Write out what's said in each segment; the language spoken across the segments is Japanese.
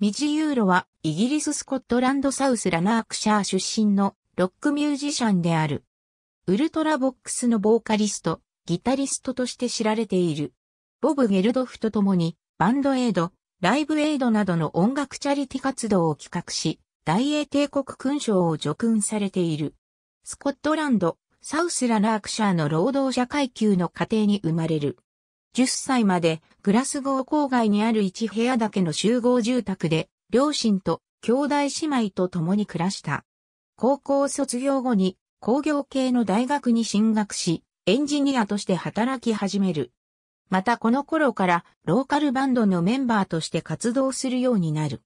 ミジユーロはイギリス・スコットランド・サウス・ラナークシャー出身のロックミュージシャンである。ウルトラボックスのボーカリスト、ギタリストとして知られている。ボブ・ゲルドフと共にバンドエイド、ライブエイドなどの音楽チャリティ活動を企画し、大英帝国勲章を叙勲されている。スコットランド、サウスラナークシャーの労働者階級の家庭に生まれる。10歳までグラスゴー郊外にある1部屋だけの集合住宅で両親と兄弟姉妹と共に暮らした。高校卒業後に工業系の大学に進学し、エンジニアとして働き始める。またこの頃からローカルバンドのメンバーとして活動するようになる。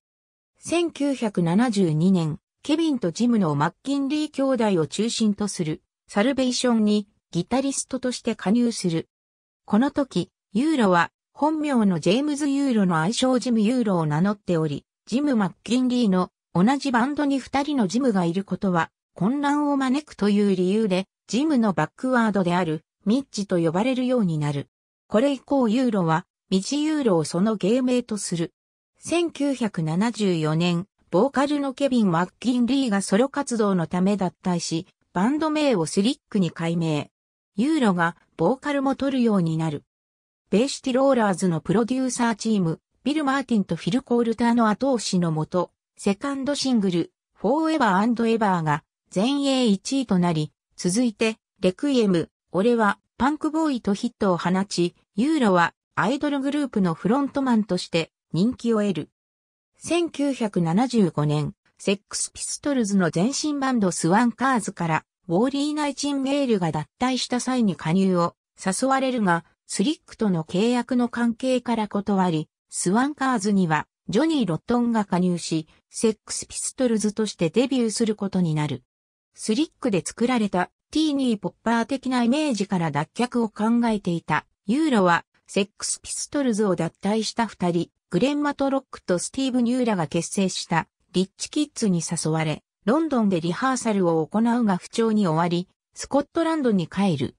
1972年、ケビンとジムのマッキンリー兄弟を中心とするサルベーションにギタリストとして加入する。この時、ユーロは本名のジェームズ・ユーロの愛称ジム・ユーロを名乗っており、ジム・マッキンリーの同じバンドに二人のジムがいることは混乱を招くという理由で、ジムのバックワードであるミッジと呼ばれるようになる。これ以降ユーロはミッジ・ユーロをその芸名とする。1974年、ボーカルのケビン・マッキンリーがソロ活動のため脱退し、バンド名をスリックに改名。ユーロがボーカルも取るようになる。ベイ・シティ・ローラーズのプロデューサーチーム、ビル・マーティンとフィル・コールターの後押しのもと、セカンドシングル、フォーエバーエバーが全英1位となり、続いて、レクイエム、俺はパンクボーイとヒットを放ち、ユーロはアイドルグループのフロントマンとして人気を得る。1975年、セックスピストルズの前身バンドスワンカーズから、ウォーリー・ナイチンゲールが脱退した際に加入を誘われるが、スリックとの契約の関係から断り、スワンカーズにはジョニー・ロットンが加入し、セックスピストルズとしてデビューすることになる。スリックで作られたティーニーポッパー的なイメージから脱却を考えていたユーロはセックスピストルズを脱退した二人、グレン・マトロックとスティーブ・ニューラが結成したリッチ・キッズに誘われ、ロンドンでリハーサルを行うが不調に終わり、スコットランドに帰る。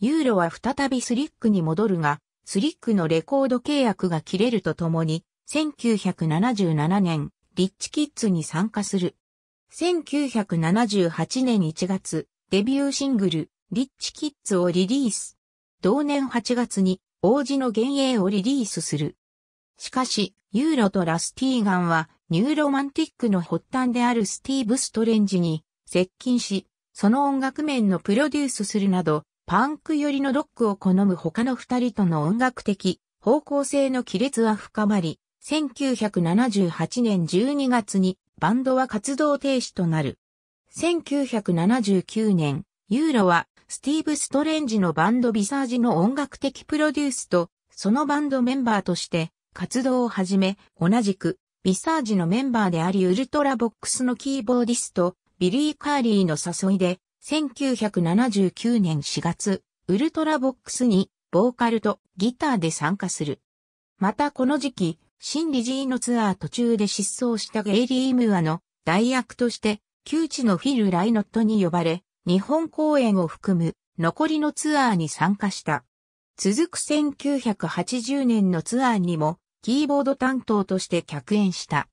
ユーロは再びスリックに戻るが、スリックのレコード契約が切れるとともに、1977年、リッチキッズに参加する。1978年1月、デビューシングル、リッチキッズをリリース。同年8月に、王子の幻影をリリースする。しかし、ユーロとラスティーガンは、ニューロマンティックの発端であるスティーブ・ストレンジに接近し、その音楽面のプロデュースするなど、パンク寄りのロックを好む他の二人との音楽的方向性の亀裂は深まり、1978年12月にバンドは活動停止となる。1979年、ユーロはスティーブ・ストレンジのバンドビサージの音楽的プロデュースとそのバンドメンバーとして活動を始め、同じくビサージのメンバーでありウルトラボックスのキーボーディスト、ビリー・カーリーの誘いで1979年4月、ウルトラボックスにボーカルとギターで参加する。またこの時期、シン・リジィのツアー途中で失踪したゲイリー・ムーアの代役として、旧知のフィル・ライノットに呼ばれ、日本公演を含む残りのツアーに参加した。続く1980年のツアーにも、キーボード担当として客演した。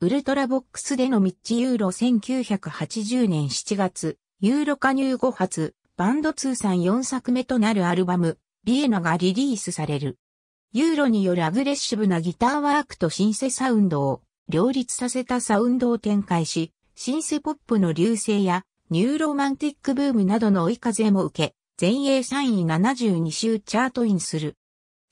ウルトラボックスでのミッジ・ユーロ1980年7月、ユーロ加入後初、バンド通算4作目となるアルバム、ビエナがリリースされる。ユーロによるアグレッシブなギターワークとシンセサウンドを両立させたサウンドを展開し、シンセポップの隆盛やニューロマンティックブームなどの追い風も受け、全英3位72週チャートインする。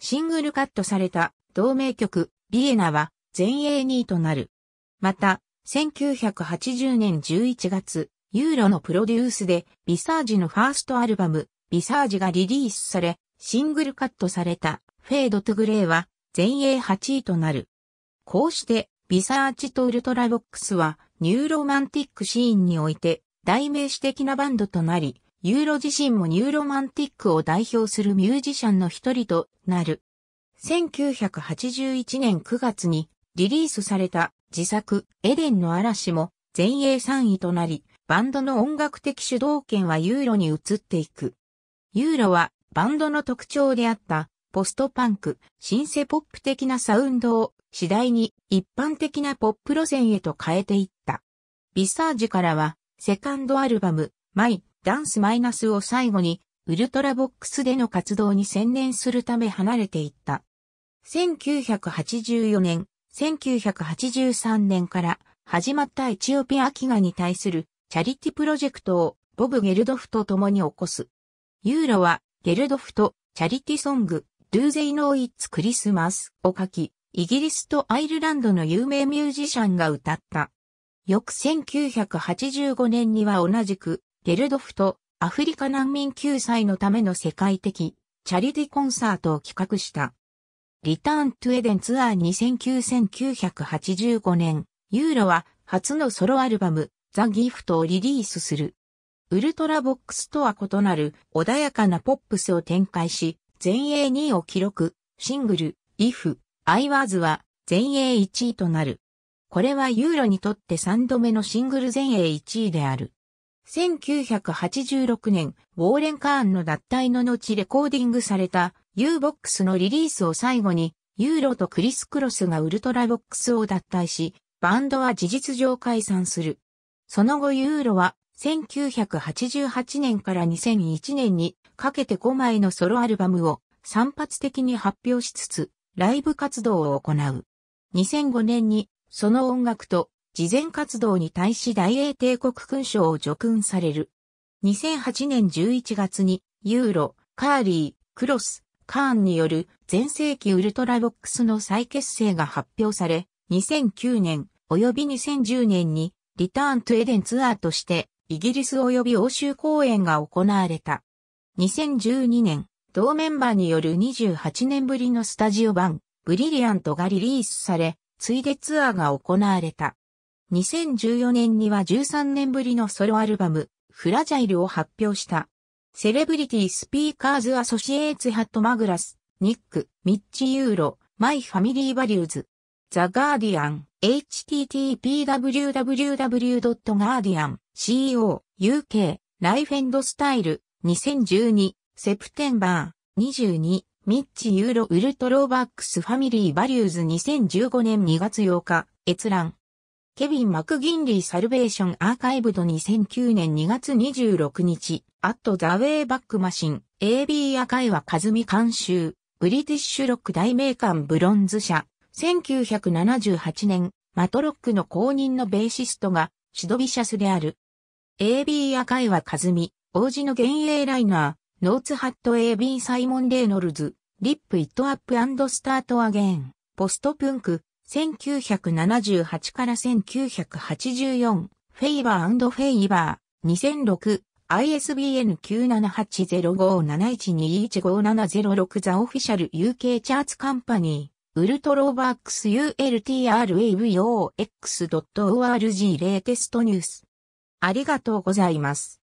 シングルカットされた同名曲ビエナは全英2位となる。また、1980年11月、ユーロのプロデュースでビサージのファーストアルバムビサージがリリースされシングルカットされた Fade to Grey は全英8位となる。こうしてビサージとウルトラボックスはニューロマンティックシーンにおいて代名詞的なバンドとなり、ユーロ自身もニューロマンティックを代表するミュージシャンの一人となる。1981年9月にリリースされた自作エデンの嵐も全英3位となり、バンドの音楽的主導権はユーロに移っていく。ユーロはバンドの特徴であったポストパンク、シンセポップ的なサウンドを次第に一般的なポップ路線へと変えていった。ビサージからは、セカンドアルバム、マイ、ダンスマイナスを最後に、ウルトラボックスでの活動に専念するため離れていった。1984年、1983年から始まったエチオピア飢餓に対するチャリティプロジェクトをボブ・ゲルドフと共に起こす。ユーロはゲルドフとチャリティソング Do They Know It's Christmas を書き、イギリスとアイルランドの有名ミュージシャンが歌った。翌1985年には同じくゲルドフとアフリカ難民救済のための世界的チャリティコンサートを企画した。リターントゥエデンツアー2009-1985年、ユーロは初のソロアルバム、ザ・ギフトをリリースする。ウルトラボックスとは異なる穏やかなポップスを展開し、全英2位を記録、シングル、If, I Was は全英1位となる。これはユーロにとって3度目のシングル全英1位である。1986年、ウォーレン・カーンの脱退の後レコーディングされた U-BOX のリリースを最後に、ユーロとクリス・クロスがウルトラボックスを脱退し、バンドは事実上解散する。その後ユーロは1988年から2001年にかけて5枚のソロアルバムを散発的に発表しつつ、ライブ活動を行う。2005年にその音楽と事前活動に対し大英帝国勲章を叙勲される。2008年11月にユーロ、カーリー、クロス、カーンによる全盛期ウルトラボックスの再結成が発表され、2009年及び2010年にリターントゥエデンツアーとしてイギリス及び欧州公演が行われた。2012年、同メンバーによる28年ぶりのスタジオ版、ブリリアントがリリースされ、ついでツアーが行われた。2014年には13年ぶりのソロアルバム、フラジャイルを発表した。セレブリティスピーカーズアソシエイツハットマグラス、ニック、ミッチユーロ、マイファミリーバリューズ、ザ・ガーディアン、http www.guardian.co UK ライフェンドスタイル2012セプテンバー22ミッチユーロウルトローバックスファミリーバリューズ2015年2月8日閲覧。ケビン・マクギンリー・サルベーション・アーカイブド2009年2月26日、アット・ザ・ウェイ・バック・マシン、AB 赤会話和美監修、ブリティッシュ・ロック大名館ブロンズ社、1978年、マトロックの公認のベーシストが、シドビシャスである。AB 赤岩和美、王子の幻影ライナー、ノーツハット AB サイモン・レイノルズ、リップ・イット・アップ・スタート・アゲーン、ポストプンク、1978から1984、フェイバーフェイバー、2006、ISBN 9780571215706ザ・オフィシャル UK チャーツカンパニー。ウルトローバックス ULTRAVOX.org レイテストニュース。ありがとうございます。